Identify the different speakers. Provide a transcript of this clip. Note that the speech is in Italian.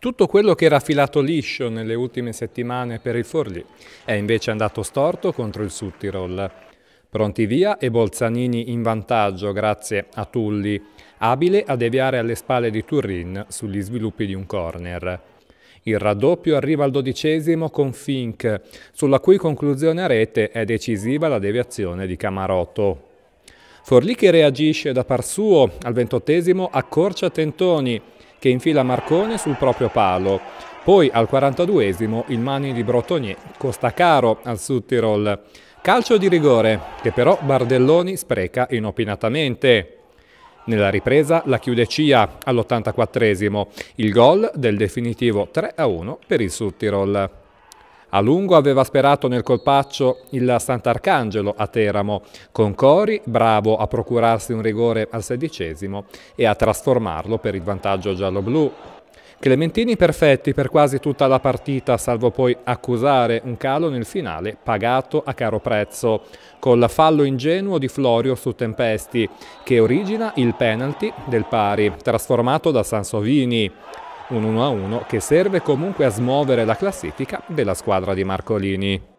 Speaker 1: Tutto quello che era filato liscio nelle ultime settimane per il Forlì è invece andato storto contro il Suttirol. Pronti via e Bolzanini in vantaggio grazie a Tulli, abile a deviare alle spalle di Turin sugli sviluppi di un corner. Il raddoppio arriva al dodicesimo con Fink, sulla cui conclusione a rete è decisiva la deviazione di Camarotto. Forlì che reagisce da par suo al ventottesimo accorcia Tentoni, che infila Marcone sul proprio palo. Poi al 42esimo il Mani di Brotonier costa caro al Sud Calcio di rigore che però Bardelloni spreca inopinatamente. Nella ripresa la chiude Cia all'84esimo, il gol del definitivo 3-1 per il Sud a lungo aveva sperato nel colpaccio il Sant'Arcangelo a Teramo, con Cori bravo a procurarsi un rigore al sedicesimo e a trasformarlo per il vantaggio giallo-blu. Clementini perfetti per quasi tutta la partita, salvo poi accusare un calo nel finale pagato a caro prezzo, col fallo ingenuo di Florio su Tempesti, che origina il penalty del pari, trasformato da Sansovini un 1-1 che serve comunque a smuovere la classifica della squadra di Marcolini.